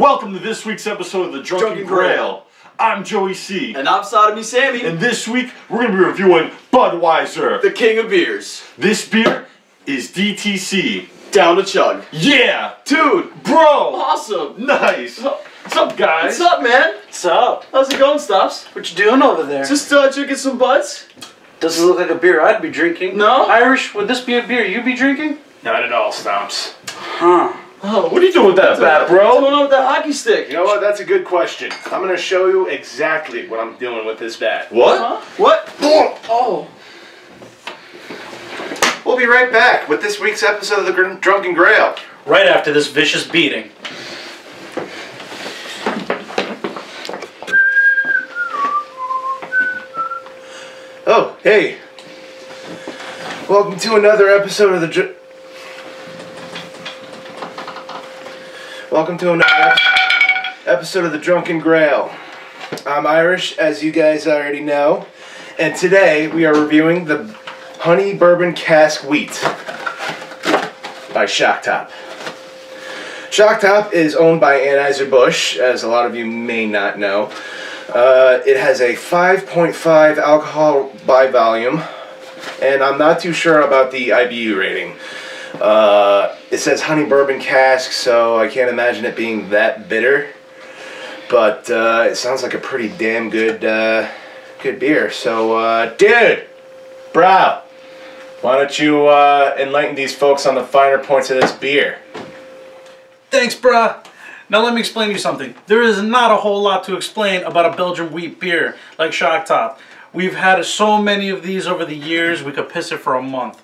Bro! Welcome to this week's episode of the Drunken, Drunken Grail. Grail. I'm Joey C. And I'm Sodomy Sammy, And this week we're gonna be reviewing Budweiser. the king of beers. This beer is DTC. Down to chug. Yeah, Dude, bro. awesome. Nice. What's up, guys? What's up, man? What's up? How's it going, Stops? What you doing over there? Just uh, drinking some buds? Doesn't look like a beer I'd be drinking? No? Irish, would this be a beer you'd be drinking? Not at all, Stomps. Huh. Oh, what are you doing with that bat, bro? What's bro? going on with that hockey stick? You know what? That's a good question. I'm gonna show you exactly what I'm doing with this bat. What? Huh? What? Oh. We'll be right back with this week's episode of the Gr- Drunken Grail. Right after this vicious beating. Oh, hey. Welcome to another episode of the. Dr- Welcome to another episode of the Drunken Grail. I'm Irish, as you guys already know, and today we are reviewing the Honey Bourbon Cask Wheat by Shock Top. Shock Top is owned by Anheuser-Busch, as a lot of you may not know. Uh, it has a 5.5 alcohol by volume, and I'm not too sure about the IBU rating. Uh, it says honey bourbon cask, so I can't imagine it being that bitter. But uh, it sounds like a pretty damn good, uh, good beer. So, uh, dude, bro, why don't you uh, enlighten these folks on the finer points of this beer? Thanks, bruh. Now let me explain you something. There is not a whole lot to explain about a Belgian wheat beer like Shock Top. We've had so many of these over the years, we could piss it for a month.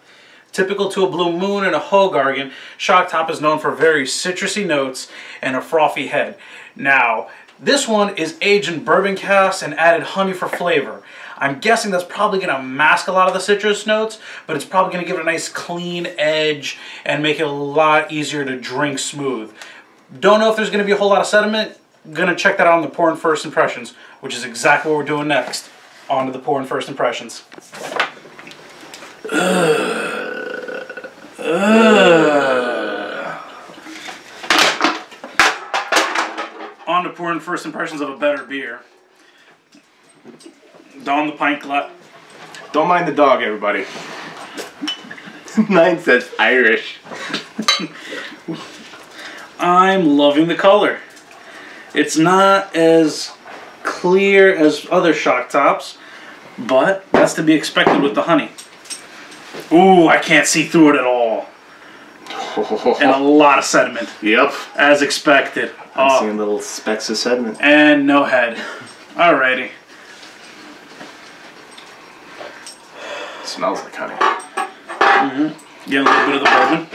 Typical to a Blue Moon and a Hoegaarden, Shock Top is known for very citrusy notes and a frothy head. Now, this one is aged in bourbon casks and added honey for flavor. I'm guessing that's probably going to mask a lot of the citrus notes, but it's probably going to give it a nice clean edge and make it a lot easier to drink smooth. Don't know if there's going to be a whole lot of sediment. Gonna check that out on the pouring first impressions, which is exactly what we're doing next. On to the pouring first impressions. On to pouring first impressions of a better beer. Don the pint glass. Don't mind the dog, everybody. Mine says Irish. I'm loving the color. It's not as clear as other shock tops, but that's to be expected with the honey. Ooh, I can't see through it at all. And a lot of sediment, Yep. as expected. I'm Oh, seeing little specks of sediment. and no head. Alrighty. smells like honey. Mhm. Get a little bit of the bourbon.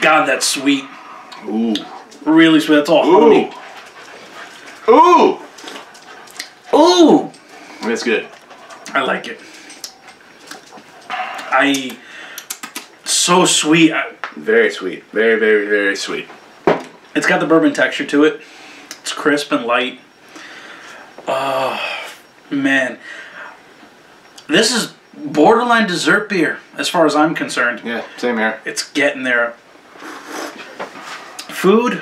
God, that's sweet. Ooh. Really sweet. That's all honey. Ooh. Ooh! That's good. I like it. I so sweet. I- Very sweet. Very, very, very sweet. It's got the bourbon texture to it. It's crisp and light. Oh man, this is borderline dessert beer as far as I'm concerned. Yeah, same here. It's getting there. Food,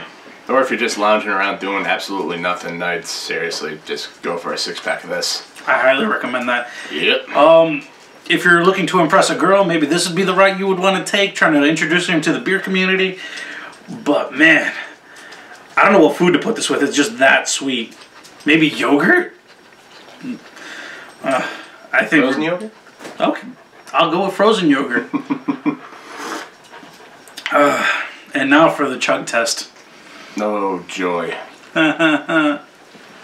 Or if you're just lounging around doing absolutely nothing, I'd seriously just go for a six pack of this. I highly recommend that. Yep. Um, if you're looking to impress a girl, maybe this would be the route you would want to take, trying to introduce her into the beer community. But man, I don't know what food to put this with. It's just that sweet. Maybe yogurt. Uh, I think. Frozen yogurt? Okay, I'll go with frozen yogurt. uh, and now for the chug test. No joy.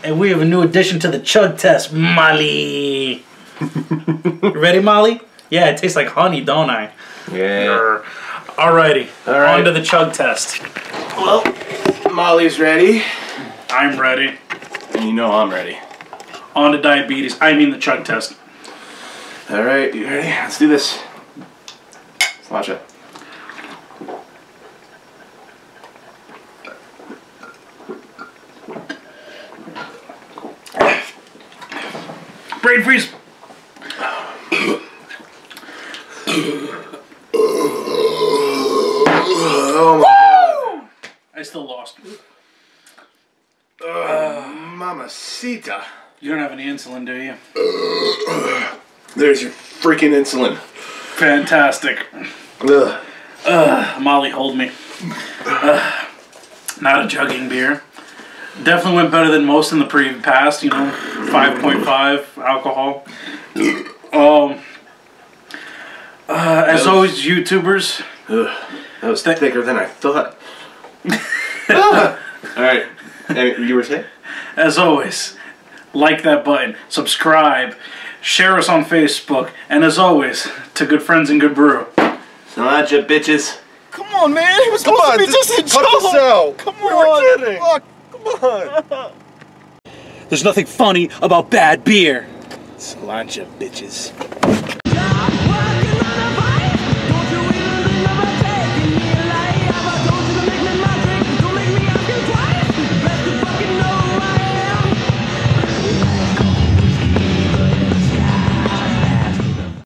And we have a new addition to the chug test, Molly. Ready, Molly? Yeah, it tastes like honey, don't I? Yeah. Grr. Alrighty, All right. on to the chug test. Well, Molly's ready. I'm ready. And you know I'm ready. On to diabetes. I mean the chug test. All right, you ready? Let's do this. Watch it. Brain freeze. oh I still lost. Uh, Mamacita. You don't have any insulin, do you? There's your freaking insulin. Fantastic. Ugh. Uh, Molly, hold me. Uh, not a jugging beer. Definitely went better than most in the pre past, you know, 5.5 alcohol. Um, uh, as always, YouTubers. Ugh. That was thicker than I thought. Ah. All right. And you were saying? As always, like that button, subscribe, share us on Facebook, and as always, to good friends and good brew. Sriracha bitches. Come on, man. It was supposed to be just a joke. out. Come We on. were kidding. Fuck. Come on. There's nothing funny about bad beer. Sriracha bitches.